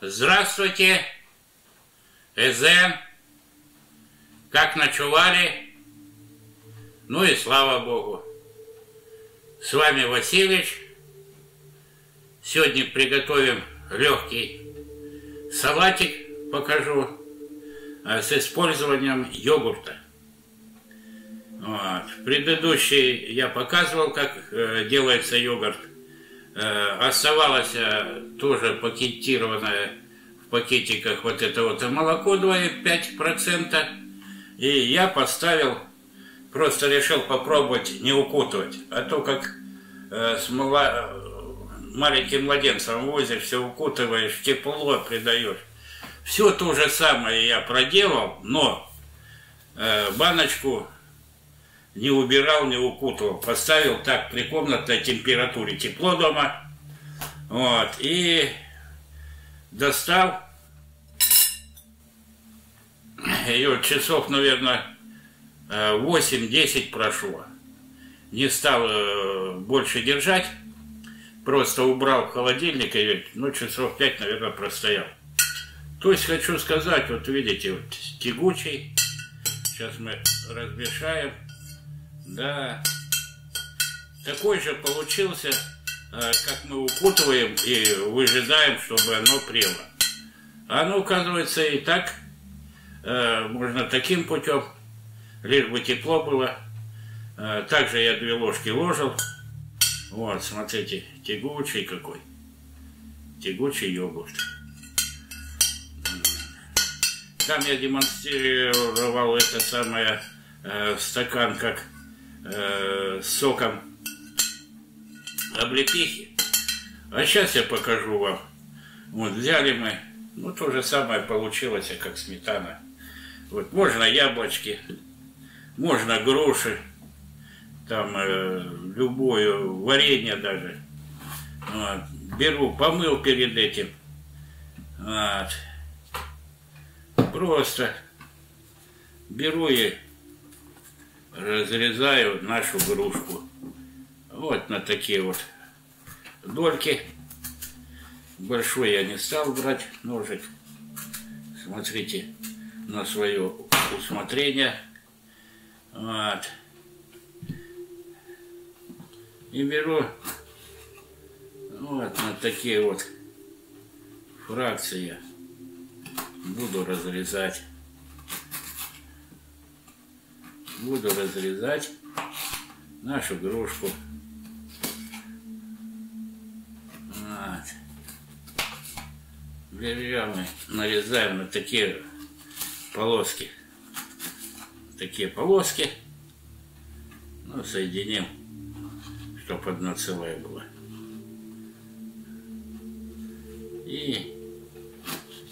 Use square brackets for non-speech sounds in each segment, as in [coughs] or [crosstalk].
Здравствуйте, ЭЗ. Как ночевали? Ну и слава Богу. С вами Васильевич. Сегодня приготовим легкий салатик, покажу, а, с использованием йогурта. Вот. Предыдущий я показывал, как э, делается йогурт. Э, оставалось э, тоже пакетированное в пакетиках вот это вот молоко 2,5%. И я поставил, просто решил попробовать не укутывать. А то как э, с мала, маленьким младенцем возишь, все укутываешь, тепло придаешь. Все то же самое я проделал, но э, баночку не убирал, не укутывал. Поставил так при комнатной температуре. Тепло дома. Вот. И достал. Ее часов, наверное, 8-10 прошло. Не стал э, больше держать. Просто убрал в холодильник и, ну, часов 5, наверное, простоял. То есть хочу сказать, вот видите, вот тягучий. Сейчас мы размешаем. Да. Такой же получился, э, как мы укутываем и выжидаем, чтобы оно прело. Оно, оказывается, и так э, можно таким путем, лишь бы тепло было. Э, также я две ложки ложил. Вот, смотрите, тягучий какой. Тягучий йогурт. Там я демонстрировал это самое э, стакан, как э, соком облепихи. А сейчас я покажу вам. Вот взяли мы, ну то же самое получилось, как сметана. Вот можно яблочки, можно груши, там э, любое варенье даже. Вот. Беру, помыл перед этим. Вот. Просто беру и разрезаю нашу грушку. Вот на такие вот дольки. Большой я не стал брать ножик. Смотрите на свое усмотрение. Вот. И беру вот на такие вот фракции буду разрезать. Буду разрезать нашу грушку. Вот. Берем и нарезаем на такие полоски. Такие полоски. Ну, соединим, чтобы одно целое было. И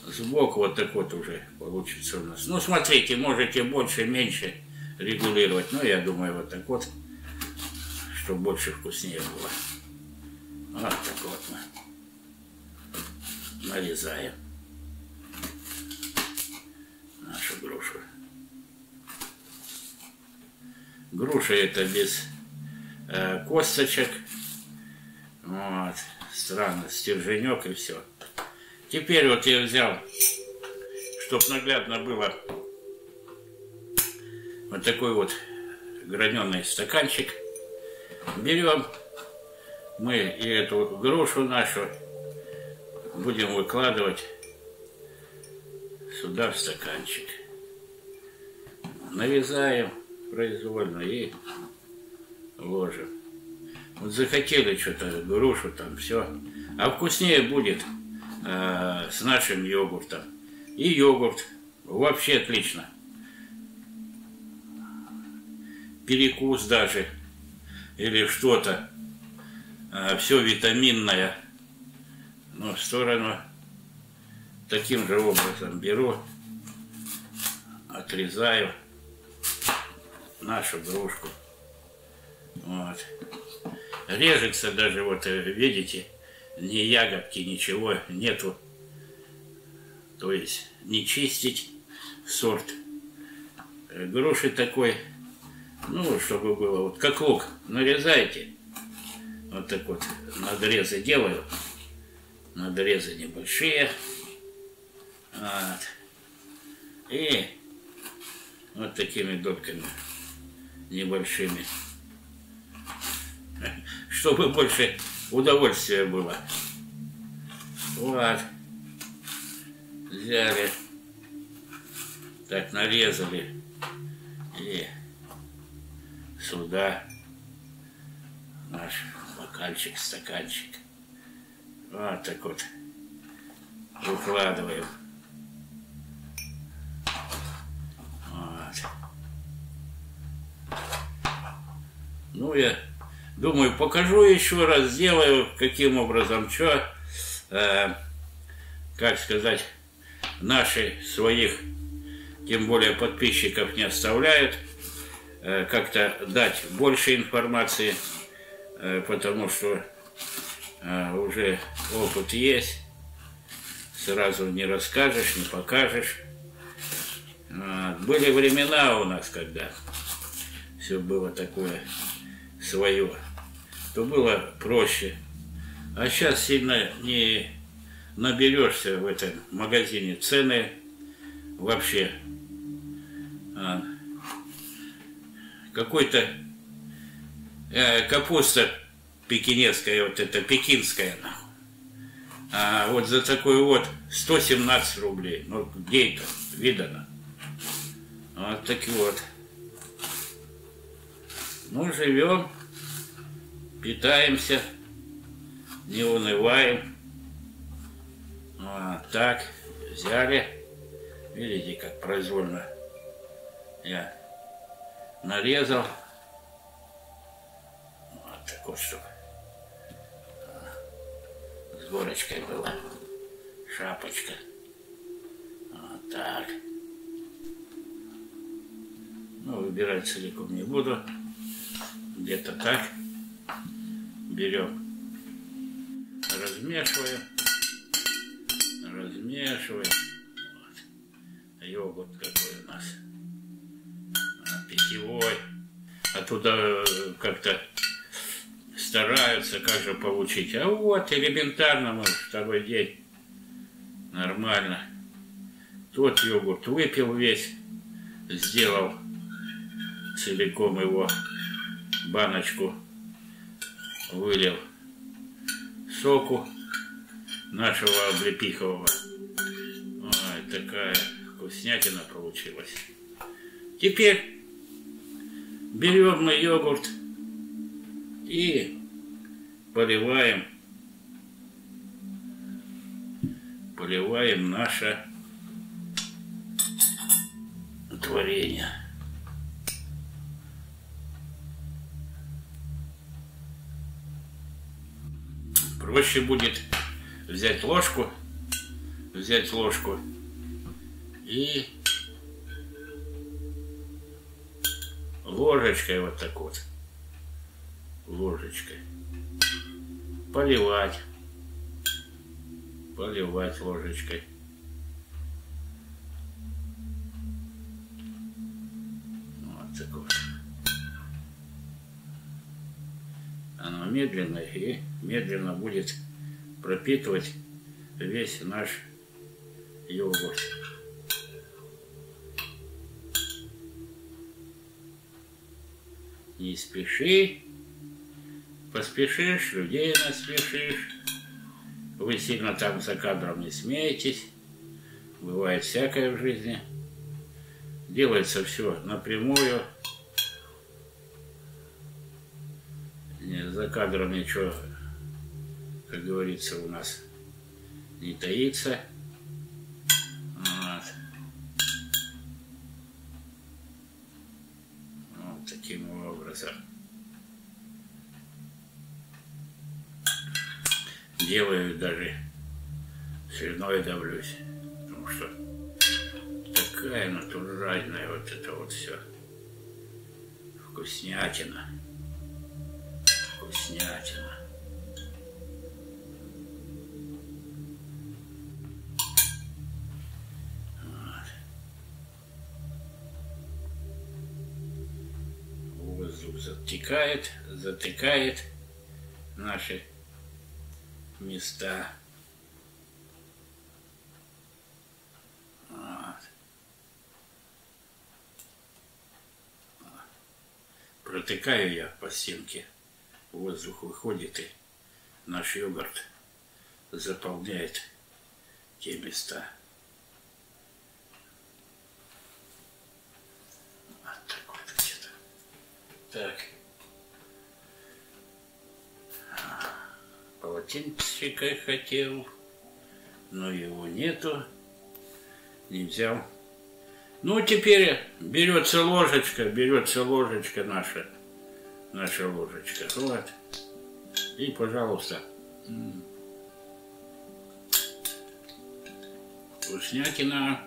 сбоку вот так вот уже получится у нас. Ну, смотрите, можете больше, меньше регулировать. Ну, я думаю, вот так вот, чтобы больше вкуснее было. Вот так вот мы нарезаем нашу грушу. Груша это без э, косточек. Вот. Странно, стерженек и все. Теперь вот я взял, чтобы наглядно было вот такой вот граненый стаканчик. Берем мы и эту грушу нашу будем выкладывать сюда в стаканчик. Нарезаем произвольно и ложим. Вот захотели что-то, грушу там, все. А вкуснее будет э, с нашим йогуртом. И йогурт вообще отлично. Перекус даже или что-то, а, все витаминное, но в сторону таким же образом беру, отрезаю нашу грушку. Вот. Режется даже, вот видите, ни ягодки, ничего нету. То есть не чистить сорт. Груши такой ну, чтобы было вот как лук, нарезайте. Вот так вот надрезы делаю. Надрезы небольшие. Вот. И вот такими дольками небольшими. [laughs] Чтобы больше удовольствия было. Вот. Взяли. Так нарезали. И сюда наш бокальчик, стаканчик. Вот так вот укладываем. Вот. Ну, я думаю, покажу еще раз, сделаю, каким образом, что, э, как сказать, наши своих, тем более подписчиков не оставляют, как-то дать больше информации, э, потому что э, уже опыт есть, сразу не расскажешь, не покажешь. Вот. Были времена у нас, когда все было такое свое, то было проще. А сейчас сильно не наберешься в этом магазине. Цены вообще а, какой-то э, капуста пекинецкая, вот это пекинская, а вот за такой вот 117 рублей. Ну, где это видано? Вот такие вот. Ну, живем, питаемся, не унываем. Вот так, взяли. Видите, как произвольно я нарезал. Вот так чтобы с горочкой была. Шапочка. Вот так. Ну, выбирать целиком не буду. Где-то так. Берем. Размешиваем. Размешиваем. Вот. Йогурт какой у нас. А, питьевой. Оттуда как-то стараются, как же получить. А вот, элементарно мы второй день. Нормально. Тот йогурт выпил весь, сделал целиком его баночку, вылил соку нашего облепихового. Ой, такая вкуснятина получилась. Теперь берем мы йогурт и поливаем, поливаем наше творение. Проще будет взять ложку, взять ложку и ложечкой вот так вот ложечкой. Поливать. Поливать ложечкой. Вот так вот. Оно медленно и медленно будет пропитывать весь наш йогурт. Не спеши, Поспешишь, людей насмешишь. Вы сильно там за кадром не смеетесь. Бывает всякое в жизни. Делается все напрямую. За кадром ничего, как говорится, у нас не таится. Вот. Вот таким образом. Делаю даже слюной давлюсь. Потому что такая натуральная вот это вот все. Вкуснятина. Вкуснятина. воздух затекает, затыкает наши места. Вот. Протыкаю я по стенке, воздух выходит, и наш йогурт заполняет те места. Вот так вот где-то. Так. Полотенчика хотел, но его нету. Не взял. Ну, теперь берется ложечка, берется ложечка наша, наша ложечка. Вот. И, пожалуйста. Вкуснятина.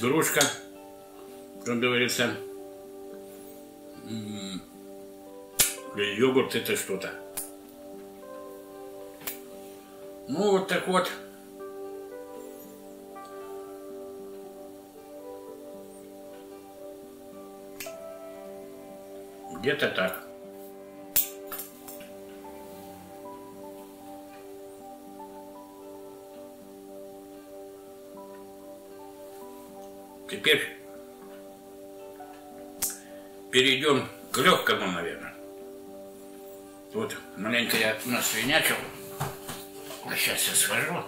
Грушка, как говорится. Йогурт это что-то. Ну, вот так вот. Где-то так. Теперь перейдем к легкому, наверное. Вот маленько я насвинячил. А сейчас я схожу.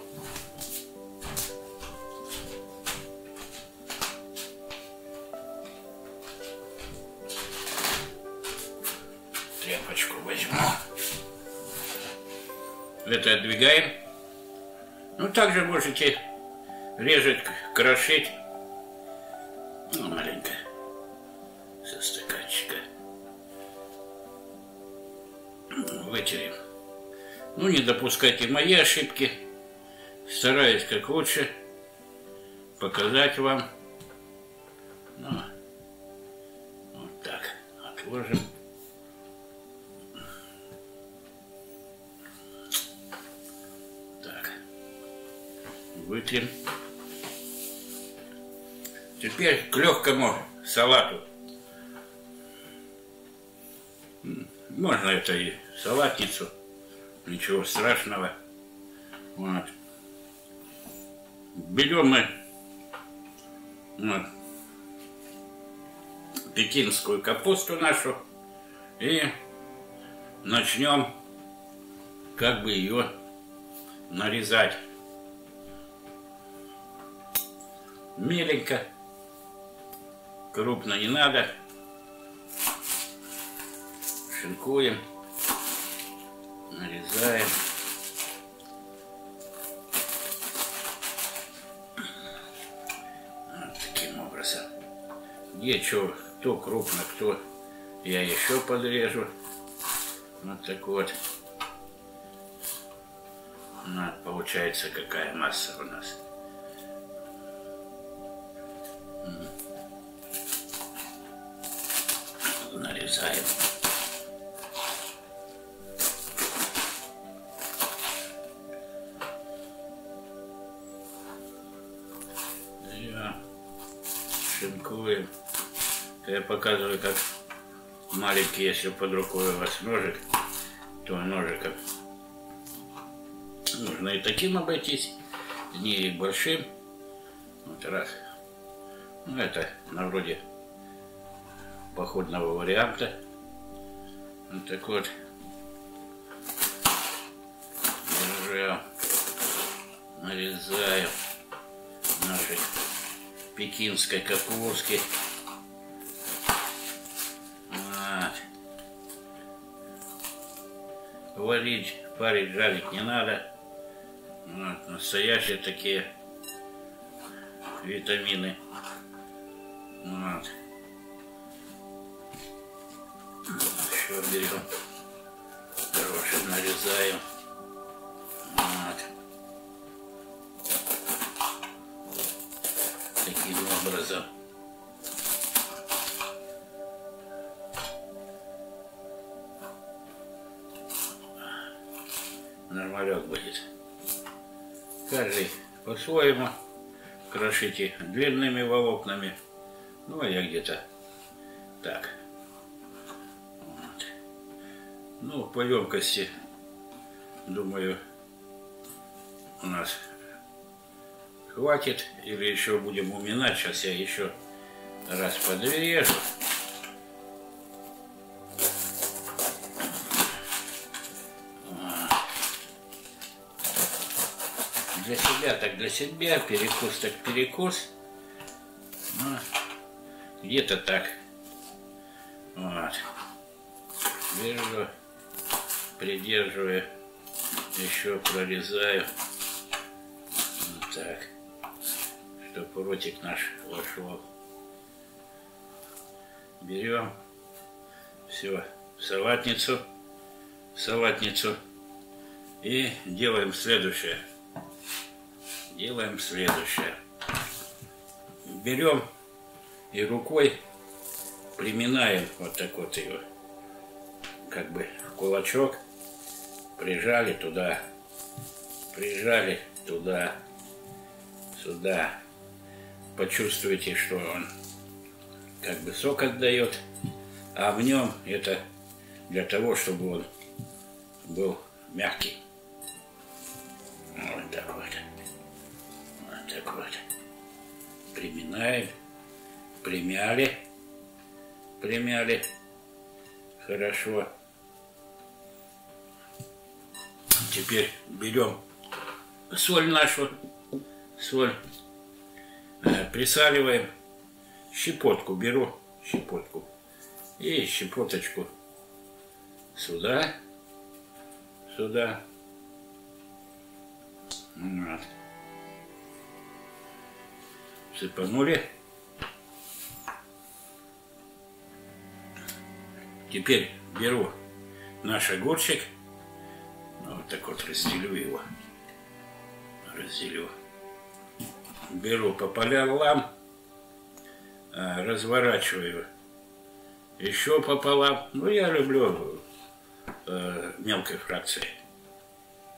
Тряпочку возьму. Это отдвигаем. Ну, также можете резать, крошить. Не допускайте мои ошибки. Стараюсь как лучше показать вам. Ну, вот так. Отложим. Так. Вытрем. Теперь к легкому салату. Можно это и салатницу ничего страшного. Вот. Берем мы вот, пекинскую капусту нашу и начнем как бы ее нарезать меленько, крупно не надо, шинкуем нарезаем. Вот таким образом. Где что, кто крупно, кто я еще подрежу. Вот так вот. Ну, получается какая масса у нас. Нарезаем. Я показываю, как маленький, если под рукой у вас ножик, то ножиком нужно и таким обойтись, не большим. Вот раз. Ну, это на вроде походного варианта. Вот так вот. Держу. Нарезаю наши пекинской капустки. Варить, парить, жарить не надо. Вот, настоящие такие витамины. Вот. Еще берем. Хороший нарезаем. Вот. образом. Нормалек будет. Каждый по-своему крошите длинными волокнами. Ну, а я где-то так. Вот. Ну, по емкости, думаю, у нас хватит или еще будем уминать. Сейчас я еще раз подрежу. Для себя так для себя, перекус так перекус. Ну, где-то так. Вот. Держу, придерживаю, еще прорезаю. Вот так. Чтобы ротик наш вошел. Берем все в салатницу, в салатницу и делаем следующее. Делаем следующее. Берем и рукой приминаем вот так вот ее, как бы кулачок, прижали туда, прижали туда, сюда. Почувствуйте, что он как бы сок отдает, а в нем это для того, чтобы он был мягкий. Примяли. Примяли. Хорошо. Теперь берем соль нашу, соль, э, присаливаем, щепотку беру, щепотку, и щепоточку. Сюда, сюда. Вот. Сыпанули. Теперь беру наш огурчик, ну, вот так вот разделю его, разделю. Беру пополам, а, разворачиваю еще пополам. Ну, я люблю э, мелкой фракцией.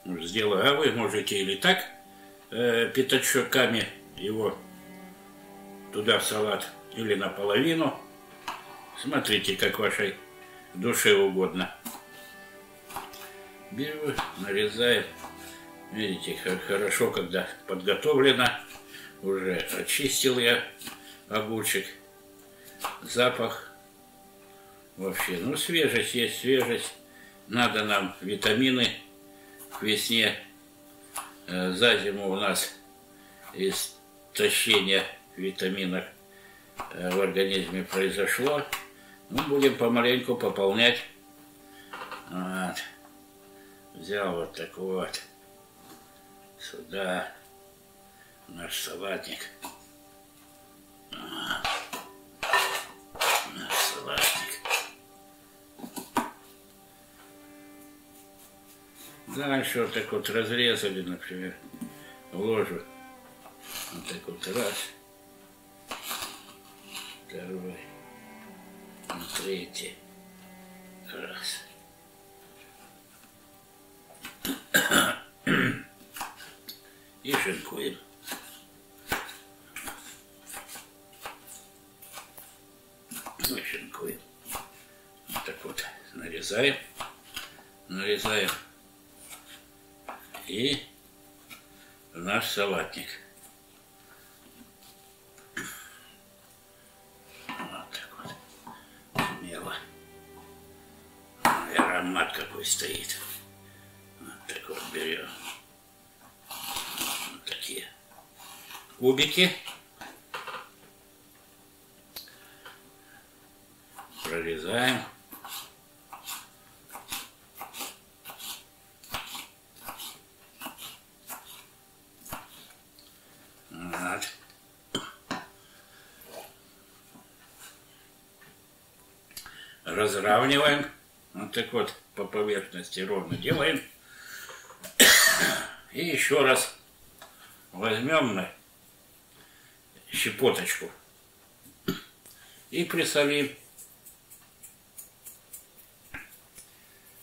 Сделаю, а вы можете или так э, пятачками его туда в салат, или наполовину. Смотрите, как вашей душе угодно. Беру, нарезаю. Видите, хорошо, когда подготовлено. Уже очистил я огурчик. Запах вообще. Ну, свежесть есть свежесть. Надо нам витамины к весне. Э, за зиму у нас истощение витаминов э, в организме произошло. Ну, будем помаленьку пополнять. Вот. Взял вот так вот. Сюда наш салатник. Наш салатник. Дальше вот так вот разрезали, например, ложу. Вот так вот раз. Второй третий раз. И шинкуем. И шинкуем. Вот так вот нарезаем. Нарезаем. И наш салатник. Аромат какой стоит. Вот так вот берем. Вот такие кубики. Прорезаем. Разравниваем. Вот так вот по поверхности ровно делаем. [coughs] И еще раз возьмем на щепоточку и присолим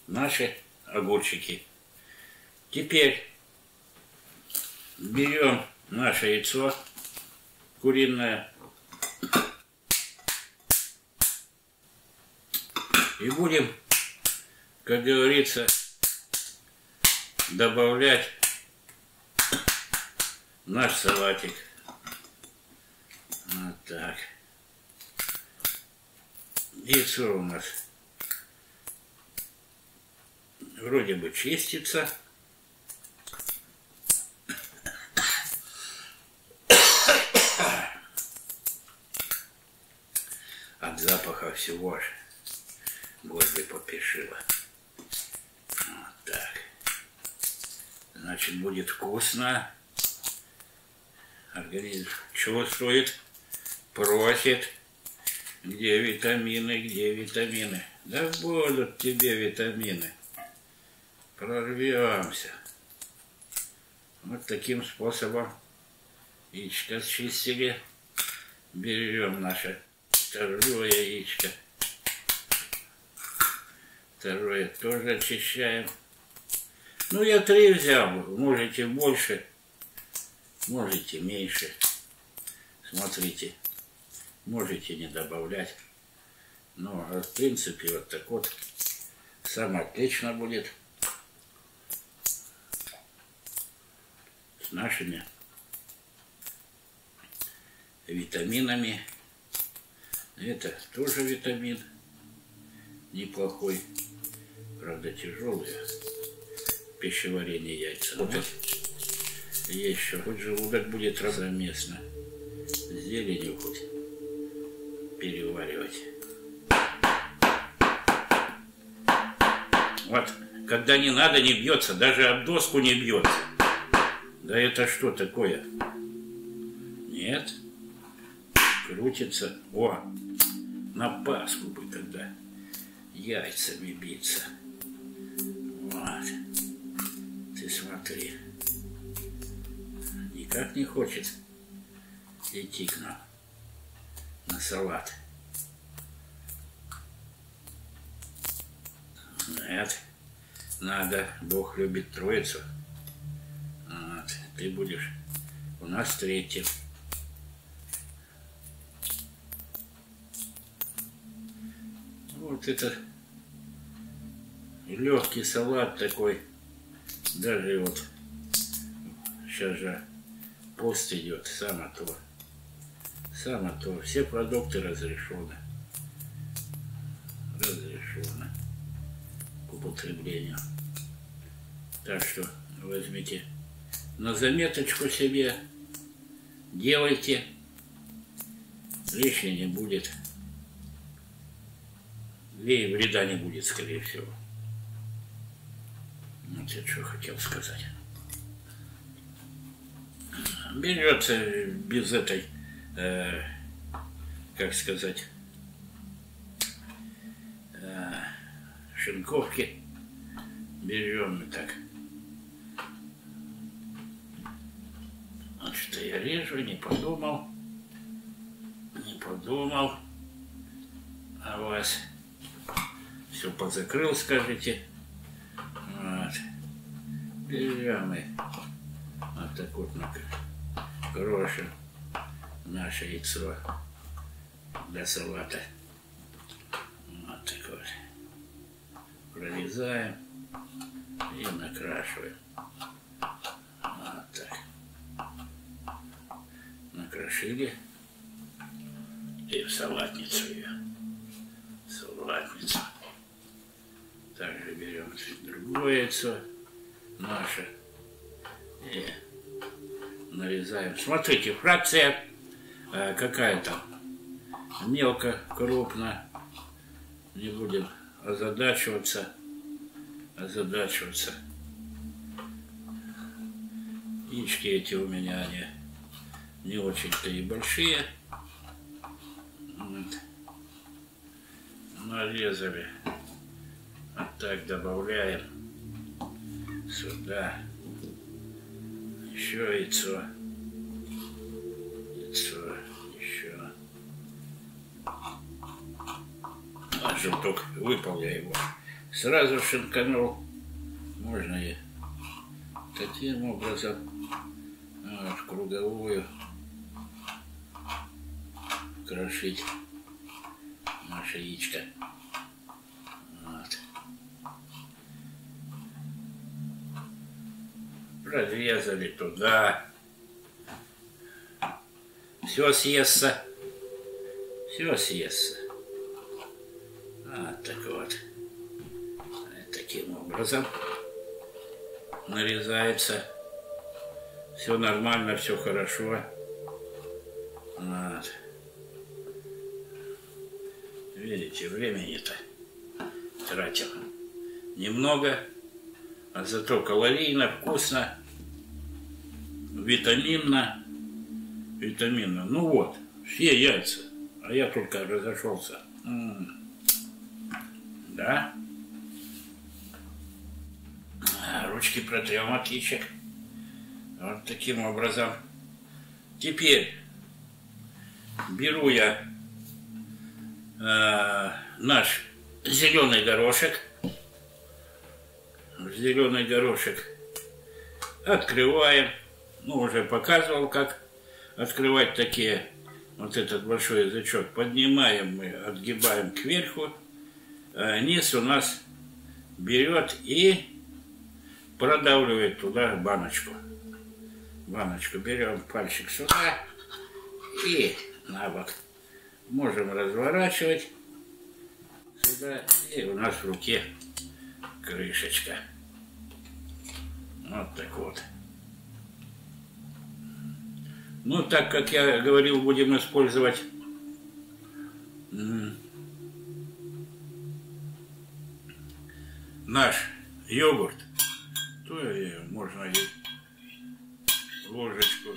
наши огурчики. Теперь берем наше яйцо куриное и будем как говорится, добавлять наш салатик. Вот так. Яйцо у нас вроде бы чистится. От запаха всего аж горле попешило. Вот так. Значит, будет вкусно. Организм чувствует, просит. Где витамины, где витамины? Да будут тебе витамины. Прорвемся. Вот таким способом яичко счистили. Берем наше второе яичко. Второе тоже очищаем. Ну, я три взял. Можете больше, можете меньше. Смотрите. Можете не добавлять. Ну, а в принципе, вот так вот. Самое отлично будет. С нашими витаминами. Это тоже витамин неплохой. Правда, тяжелый. Пищеварение яйца. Вот это еще. Хоть желудок будет совместно. Зеленью хоть переваривать. Вот, когда не надо, не бьется, даже об доску не бьется. Да это что такое? Нет. Крутится. О, на Пасху бы тогда яйцами биться. Смотри. Никак не хочет идти к нам на салат. Нет, надо, Бог любит троицу. Вот, ты будешь у нас третьим. Вот это легкий салат такой. Даже вот сейчас же пост идет, само то. Само то. Все продукты разрешены. Разрешены к употреблению. Так что возьмите на заметочку себе, делайте, лишнее не будет. И вреда не будет, скорее всего. Я что хотел сказать. Берется без этой э, как сказать, э, шинковки берем и так. Вот что я режу, не подумал, не подумал о вас. Все позакрыл, скажите. И вот так вот накрошим наше яйцо для салата. Вот так вот. Прорезаем и накрашиваем. Вот так. Накрошили и в салатницу ее. Салатницу. Также берем другое яйцо наше и нарезаем. Смотрите, фракция Э, какая-то мелко, крупно. Не будем озадачиваться, озадачиваться. Яички эти у меня, они не очень-то и большие. Вот. Нарезали. Вот так добавляем сюда еще яйцо. желток, выпал я его. Сразу шинканул. Можно и таким образом вот, круговую крошить наше яичко. Вот. Разрезали туда, все съестся. Все съестся. Вот так вот. Таким образом нарезается. Все нормально, все хорошо. Вот. Видите, времени-то тратил немного, а зато калорийно, вкусно, витаминно, витаминно. Ну вот, все яйца, а я только разошелся. М -м. Да? А, ручки протрем отличие. Вот таким образом. Теперь беру я э, наш зеленый горошек. Зеленый горошек открываем. Ну, уже показывал, как открывать такие, вот этот большой язычок. Поднимаем мы, отгибаем кверху. А низ у нас берет и продавливает туда баночку баночку берем пальчик сюда и на бок. Можем разворачивать сюда, и у нас в руке крышечка. Вот так вот. Ну, так как я говорил, будем использовать наш йогурт, то можно и ложечку.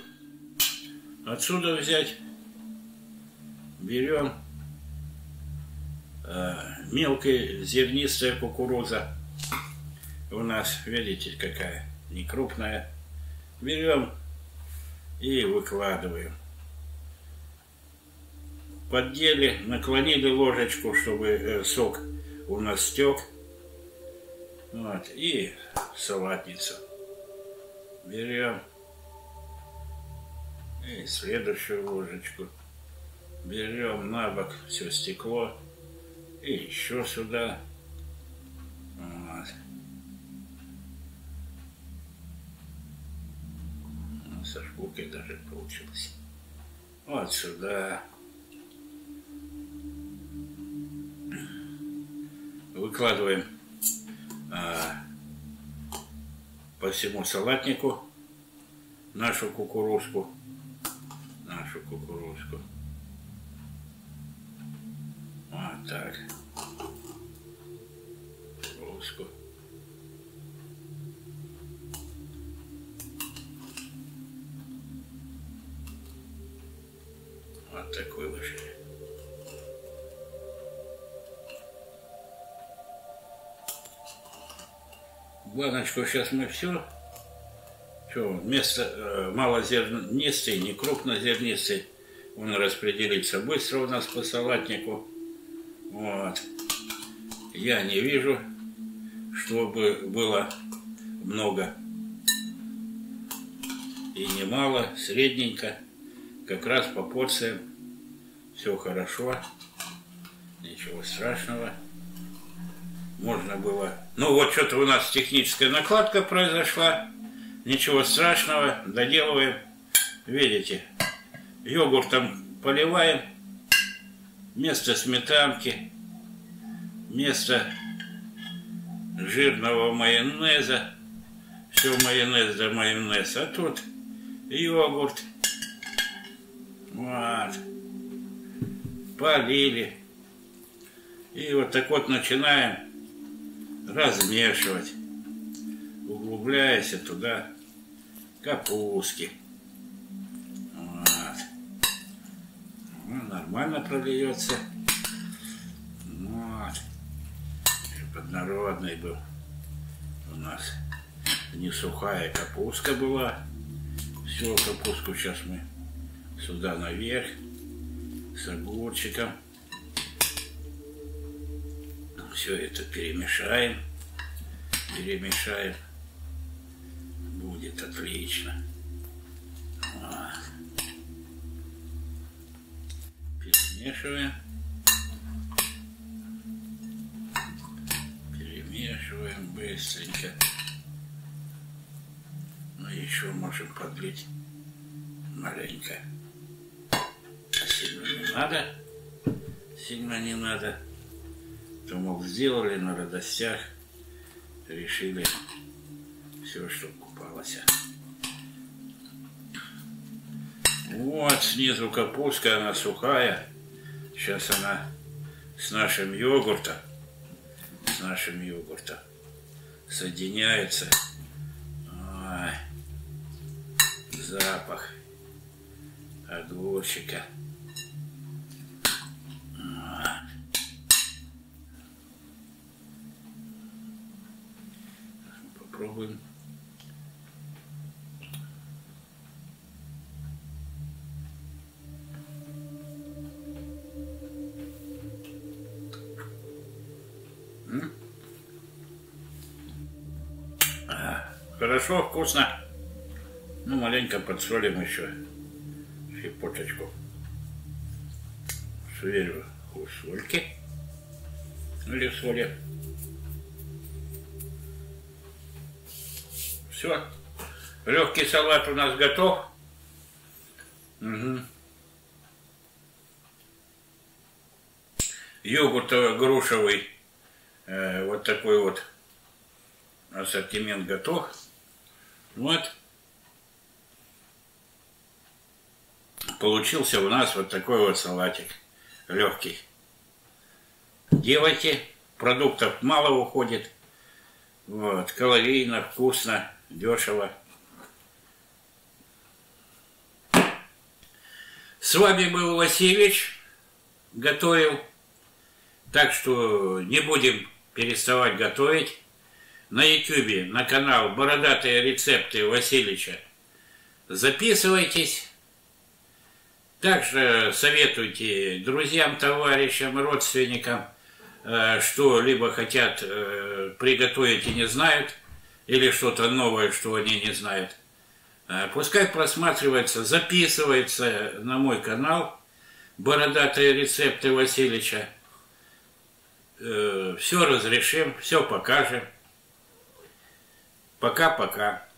Отсюда взять берем э, мелкая зернистая кукуруза. У нас, видите, какая не крупная. Берем и выкладываем. Поддели, наклонили ложечку, чтобы э, сок у нас стек. Вот, и салатницу берем и следующую ложечку. Берем на бок все стекло. И еще сюда. Со шкуркой даже получилось. Вот сюда. Выкладываем а, по всему салатнику нашу кукурузку нашу кукурузку. Вот так. Баночку сейчас мы все что, вместо э, малозернистый, не крупнозернистый, он распределится быстро у нас по салатнику. Вот. Я не вижу, чтобы было много и немало, средненько, как раз по порциям. Все хорошо, ничего страшного. Можно было... Ну вот что-то у нас техническая накладка произошла. Ничего страшного, доделываем. Видите, йогуртом поливаем. Вместо сметанки, вместо жирного майонеза. Все майонез да майонез. А тут йогурт. Вот. Полили. И вот так вот начинаем размешивать углубляйся туда капустки. Вот. Ну, нормально прольется. Вот. Поднародный был у нас. Не сухая капустка была. Все, капустку сейчас мы сюда наверх с огурчиком. Все это перемешаем. Перемешаем будет отлично. Перемешиваем. Перемешиваем быстренько. Ну еще можем подлить маленько. сильно не надо. Сильно не надо. Мол, сделали на радостях, решили все, что купалось. Вот снизу капустка, она сухая. Сейчас она с нашим йогуртом, с нашим йогуртом соединяется. Ой, запах огурчика. Попробуем. Хорошо, вкусно. Ну, маленько подсолим еще. Щепоточку. Сверю сольки. Или соли. Все. Легкий салат у нас готов. Угу. Йогурт грушевый. Э, вот такой вот ассортимент готов. Вот. Получился у нас вот такой вот салатик. Легкий. Делайте. Продуктов мало уходит. Вот. Калорийно, вкусно, дешево. С вами был Васильевич. Готовил. Так что не будем переставать готовить на ютюбе на канал «Бородатые рецепты Васильевича». Записывайтесь. Также советуйте друзьям, товарищам, родственникам, э, что либо хотят э, приготовить и не знают, или что-то новое, что они не знают. Э, пускай просматривается, записывается на мой канал «Бородатые рецепты Васильевича». Все разрешим, все покажем. Пока-пока.